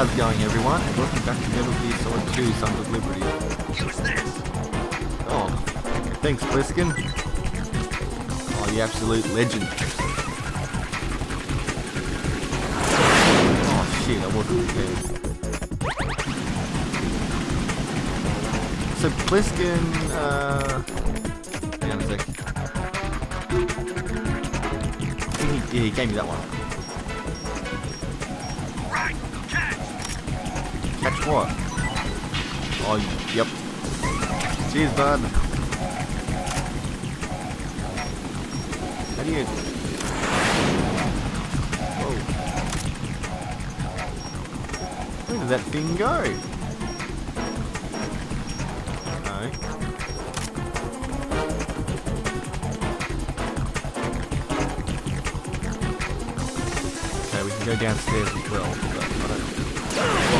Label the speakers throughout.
Speaker 1: how's it going everyone? And welcome back to Metal Gear Solid 2 Sons of Liberty. Oh, thanks Pliskin. Oh, you absolute legend. Oh shit, I wasn't prepared. So Pliskin, uh... Hang on a sec. He, yeah, he gave me that one. What? Oh, yep. Cheers, bud. How do you... Whoa. Where did that thing go? No. Okay, we can go downstairs as well, but I don't...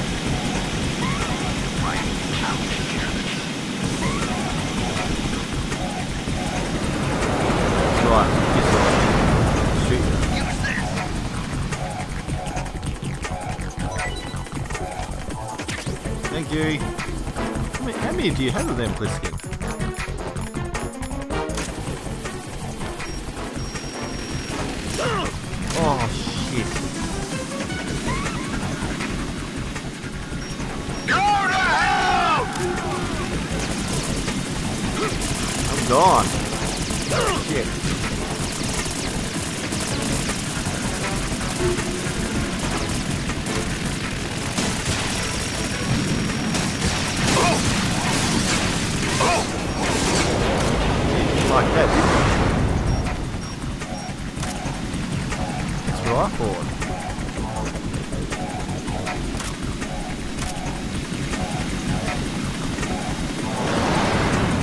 Speaker 1: many, do you have of them, Pliskin? Oh, shit.
Speaker 2: Go to hell!
Speaker 1: I'm gone. Shit. Like that, didn't it? That's what I thought.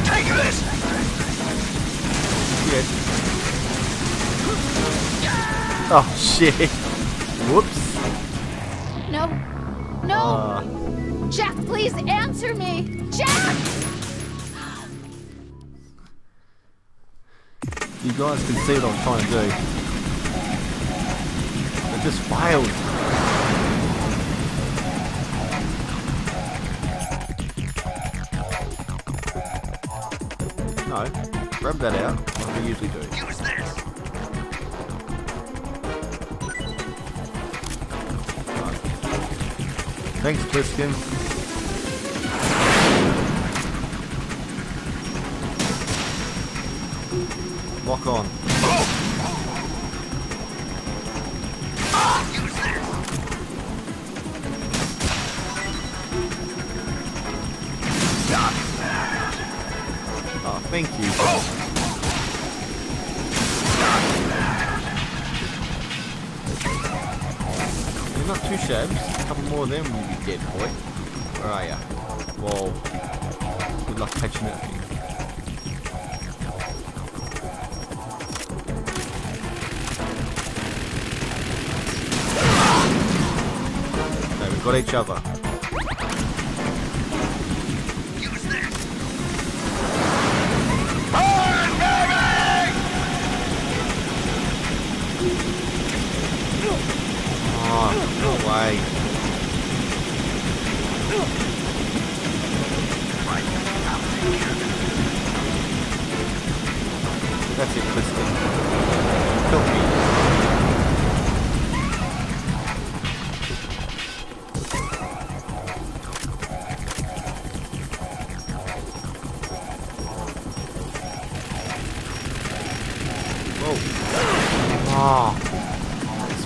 Speaker 2: Take this.
Speaker 1: Oh shit. Whoops.
Speaker 3: No. No.
Speaker 1: Uh,
Speaker 3: Jack, please answer me. Jack!
Speaker 1: You guys can see what I'm trying to do. It just failed. No, grab that out like we usually do. Thanks, Pliskin. Lock on. Oh, thank you. You're not too shabs. A couple more of them will be dead, boy. Where are ya? Whoa. Good luck catching that thing. Got each other.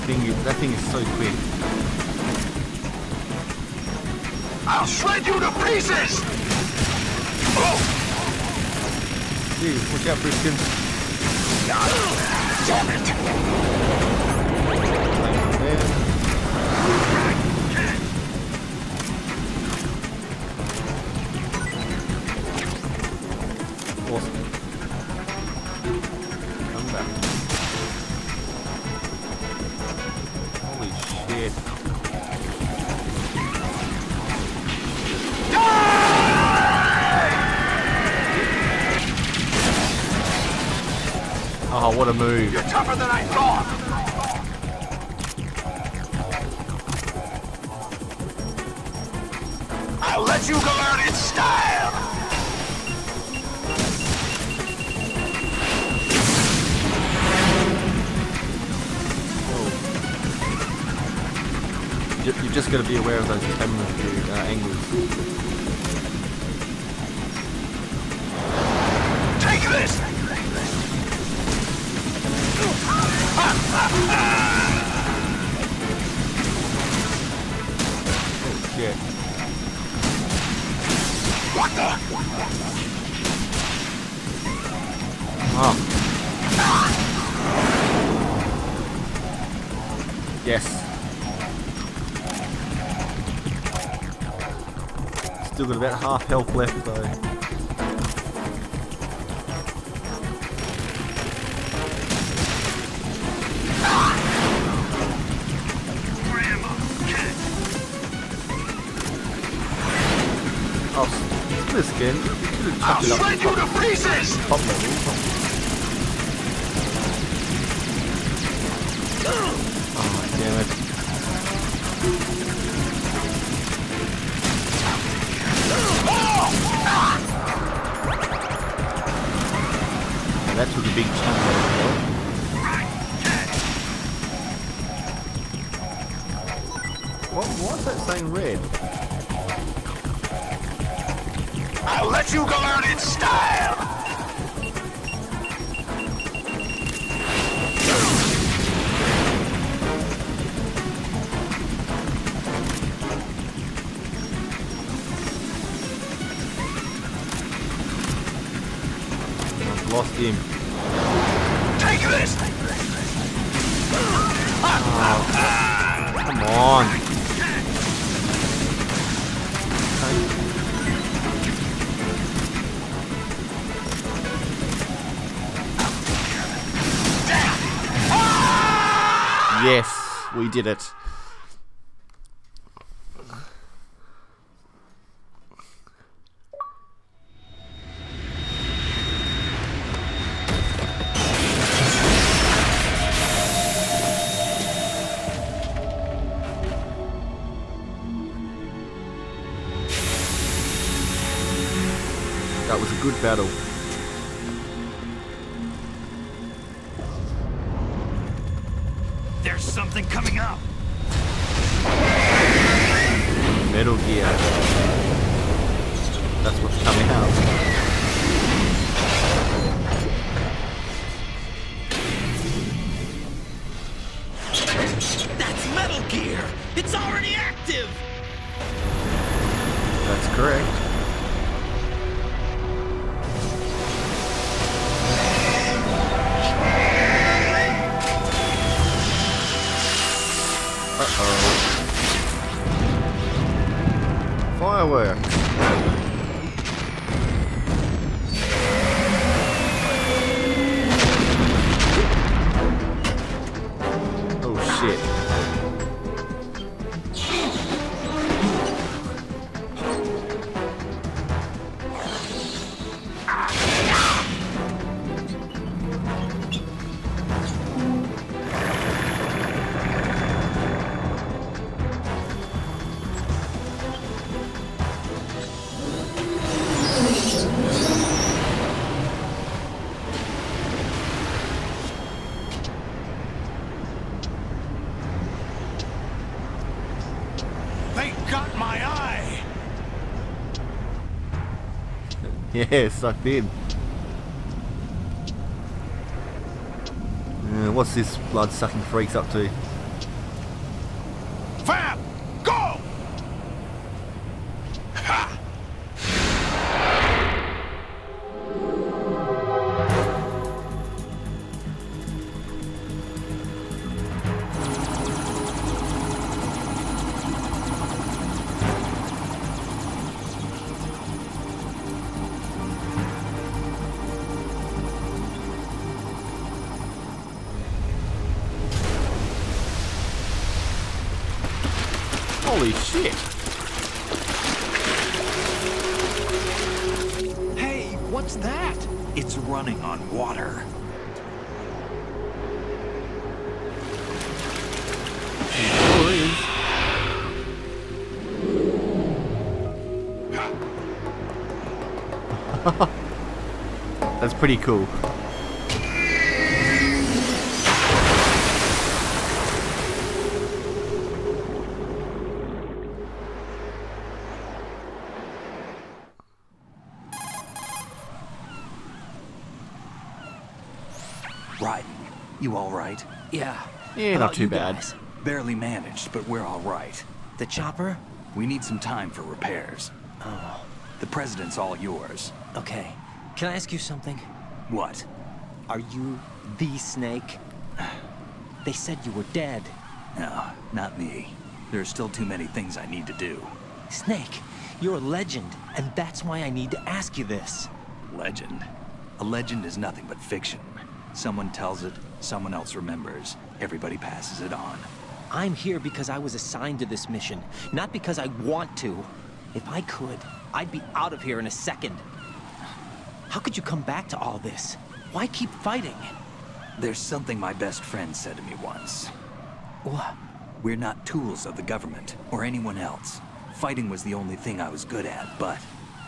Speaker 1: Thing is, that thing is so quick.
Speaker 2: I'll shred you to pieces. Oh!
Speaker 1: Jeez, watch out, Pliskin.
Speaker 2: Damn it.
Speaker 1: There. Oh, what a move.
Speaker 2: You're tougher than I thought. I'll let you go out in style.
Speaker 1: You've just got to be aware of those camera view uh, angles.
Speaker 2: Take this.
Speaker 1: Shit.
Speaker 2: What the?
Speaker 1: Oh. Yes. Still got about half health left though. Skin. You could have
Speaker 2: I'll shred you to pieces.
Speaker 1: Lost him.
Speaker 2: Take this.
Speaker 1: Ah, come on. Yes, we did it. That was a good battle. Yeah, sucked in. Uh, what's this blood sucking freaks up to? Shit.
Speaker 4: Hey, what's that?
Speaker 2: It's running on water.
Speaker 1: That's pretty cool.
Speaker 4: Yeah.
Speaker 1: Yeah, not too bad.
Speaker 4: guys?
Speaker 2: Barely managed, but we're all right.
Speaker 4: The chopper?
Speaker 2: We need some time for repairs.
Speaker 4: Oh,
Speaker 2: The president's all yours.
Speaker 4: okay. Can I ask you something?
Speaker 2: What?
Speaker 4: Are you the snake? They said you were dead.
Speaker 2: No, not me. There are still too many things I need to do.
Speaker 4: Snake, you're a legend, and that's why I need to ask you this.
Speaker 2: Legend. A legend is nothing but fiction. Someone tells it, someone else remembers. Everybody passes it on.
Speaker 4: I'm here because I was assigned to this mission, not because I want to. If I could, I'd be out of here in a second. How could you come back to all this? Why keep fighting?
Speaker 2: There's something my best friend said to me once.
Speaker 4: What?
Speaker 2: We're not tools of the government or anyone else. Fighting was the only thing I was good at, but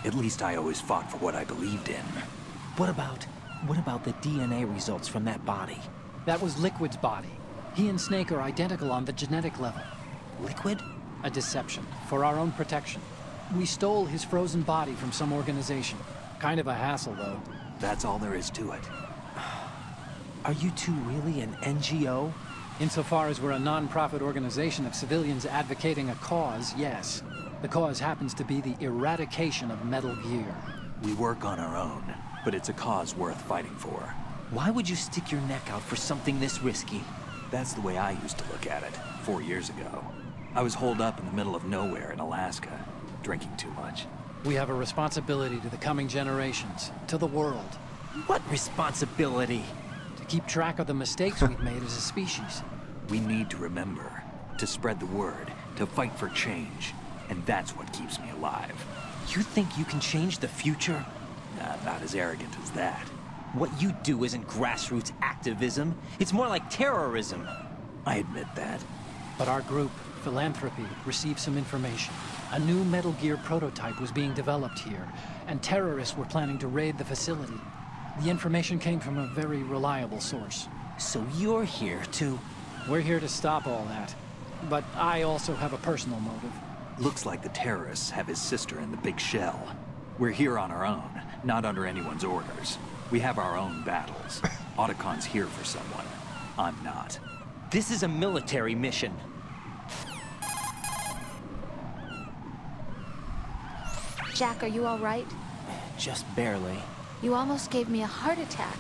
Speaker 2: at least I always fought for what I believed in.
Speaker 4: What about, what about the DNA results from that body?
Speaker 5: That was Liquid's body. He and Snake are identical on the genetic level.
Speaker 4: Liquid?
Speaker 5: A deception, for our own protection. We stole his frozen body from some organization. Kind of a hassle, though.
Speaker 2: That's all there is to it.
Speaker 4: Are you two really an NGO?
Speaker 5: Insofar as we're a non-profit organization of civilians advocating a cause, yes. The cause happens to be the eradication of Metal Gear.
Speaker 2: We work on our own, but it's a cause worth fighting for.
Speaker 4: Why would you stick your neck out for something this risky?
Speaker 2: That's the way I used to look at it, four years ago. I was holed up in the middle of nowhere in Alaska, drinking too much.
Speaker 5: We have a responsibility to the coming generations, to the world,
Speaker 4: What responsibility?
Speaker 5: to keep track of the mistakes we've made as a species.
Speaker 2: We need to remember, to spread the word, to fight for change. And that's what keeps me alive.
Speaker 4: You think you can change the future?
Speaker 2: Nah, not as arrogant as that.
Speaker 4: What you do isn't grassroots activism. It's more like terrorism.
Speaker 2: I admit that.
Speaker 5: But our group, Philanthropy, received some information. A new Metal Gear prototype was being developed here, and terrorists were planning to raid the facility. The information came from a very reliable source.
Speaker 4: So you're here to...
Speaker 5: We're here to stop all that. But I also have a personal motive.
Speaker 2: Looks like the terrorists have his sister in the big shell. We're here on our own, not under anyone's orders. We have our own battles. Otacon's here for someone. I'm not.
Speaker 4: This is a military mission.
Speaker 3: Jack, are you all right?
Speaker 4: Just barely.
Speaker 3: You almost gave me a heart attack.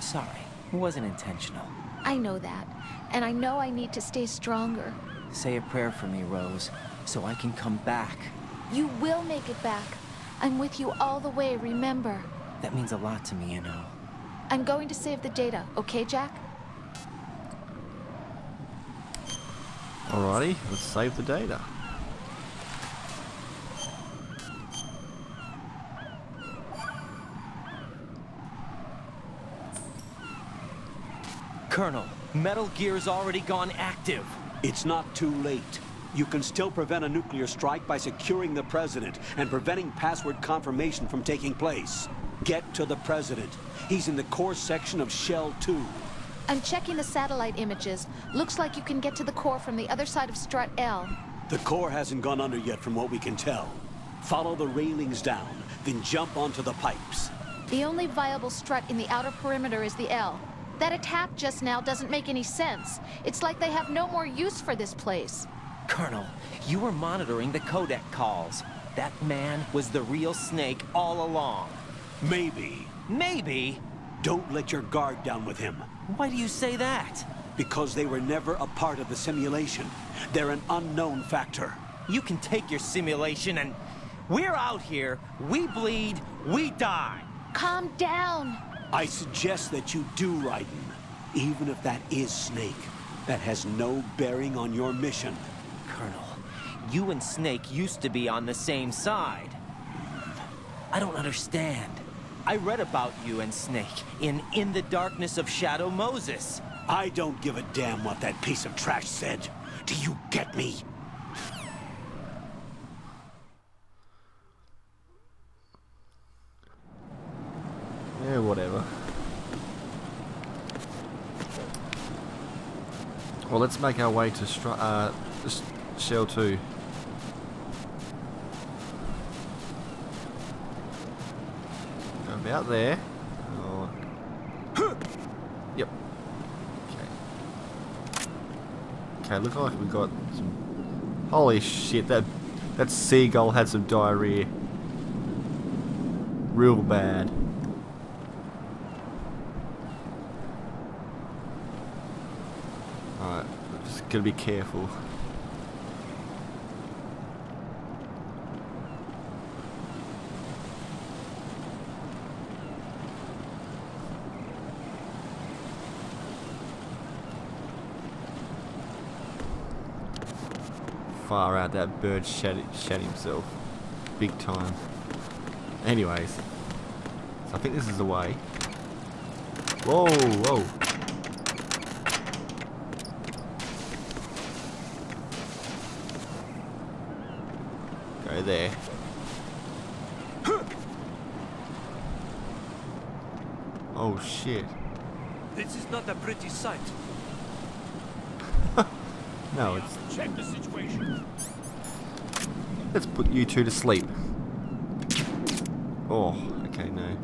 Speaker 4: Sorry. It wasn't intentional.
Speaker 3: I know that. And I know I need to stay stronger.
Speaker 4: Say a prayer for me, Rose, so I can come back.
Speaker 3: You will make it back. I'm with you all the way, remember.
Speaker 4: That means a lot to me, you know.
Speaker 3: I'm going to save the data, okay, Jack?
Speaker 1: Alrighty, let's save the data.
Speaker 4: Colonel, Metal Gear's already gone active.
Speaker 6: It's not too late. You can still prevent a nuclear strike by securing the president and preventing password confirmation from taking place. Get to the president. He's in the core section of Shell 2.
Speaker 3: I'm checking the satellite images. Looks like you can get to the core from the other side of Strut L.
Speaker 6: The core hasn't gone under yet from what we can tell. Follow the railings down, then jump onto the pipes.
Speaker 3: The only viable strut in the outer perimeter is the L. That attack just now doesn't make any sense. It's like they have no more use for this place.
Speaker 4: Colonel, you were monitoring the codec calls. That man was the real Snake all along.
Speaker 6: Maybe.
Speaker 4: Maybe.
Speaker 6: Don't let your guard down with him.
Speaker 4: Why do you say that?
Speaker 6: Because they were never a part of the simulation. They're an unknown factor.
Speaker 4: You can take your simulation and... We're out here, we bleed, we die.
Speaker 3: Calm down.
Speaker 6: I suggest that you do, Raiden. Even if that is Snake. That has no bearing on your mission.
Speaker 4: Colonel, You and Snake used to be on the same side. I don't understand. I read about you and Snake in In the Darkness of Shadow Moses.
Speaker 6: I don't give a damn what that piece of trash said. Do you get me?
Speaker 1: Yeah, whatever. Well, let's make our way to Str uh, S- Shell 2. About there. Oh. Yep. Okay. Okay, look like we got some... Holy shit, that, that seagull had some diarrhea. Real bad. Alright, just gotta be careful. Far out, that bird shat, himself. Big time. Anyways. So I think this is the way. Whoa, whoa. Go there. Oh shit.
Speaker 7: This is not a pretty sight.
Speaker 1: No, it's
Speaker 7: Check the situation.
Speaker 1: let's put you two to sleep. Oh, okay, no.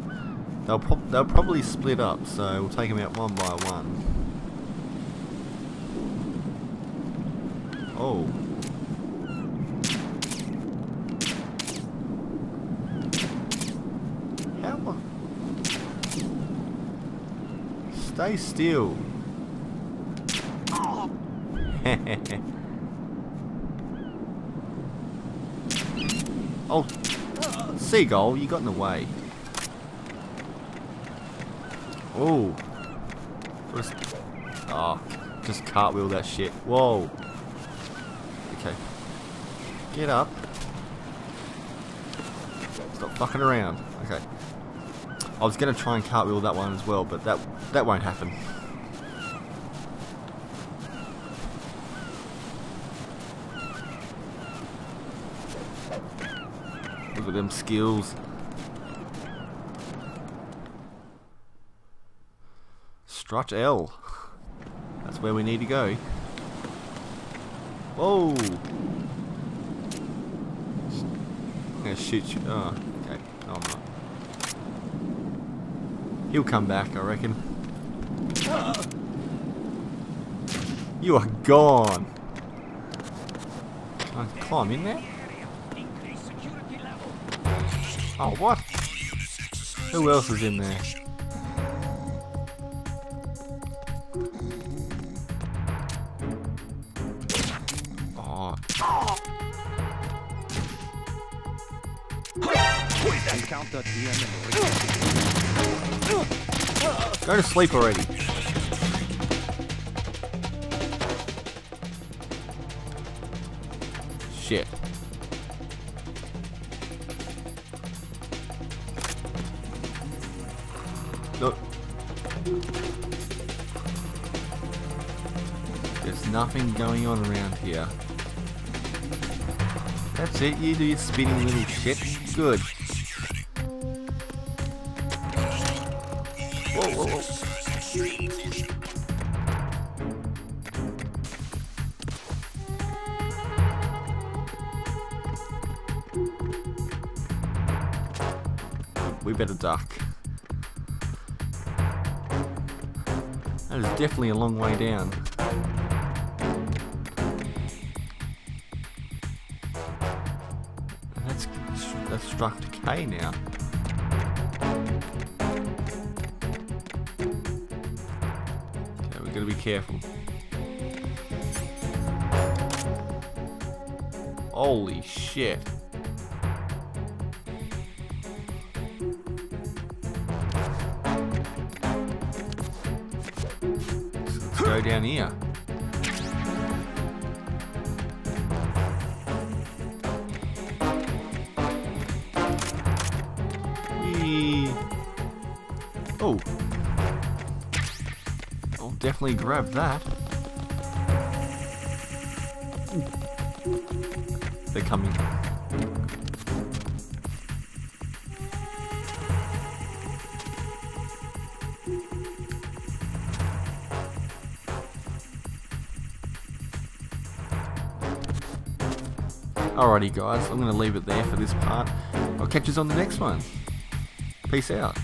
Speaker 1: They'll prob they'll probably split up, so we'll take them out one by one. Oh. How? Stay still. oh, uh, seagull, you got in the way. Oh, just, oh, ah, just cartwheel that shit. Whoa. Okay, get up. Stop fucking around. Okay. I was gonna try and cartwheel that one as well, but that that won't happen. At them skills. Strut L. That's where we need to go. Whoa! I'm gonna shoot you. Oh, okay. No, I'm not. He'll come back, I reckon. You are gone. Can I climb in there? Oh, what? Who else is in there? Oh, go to sleep already. Shit. Nothing going on around here. That's it, you do your spinning little shit. Good. Whoa, whoa, whoa. We better duck. That is definitely a long way down. That's struck decay now. Okay, we gotta be careful. Holy shit. Go down here. Definitely grab that. They're coming. Alrighty guys, I'm going to leave it there for this part. I'll catch you on the next one. Peace out.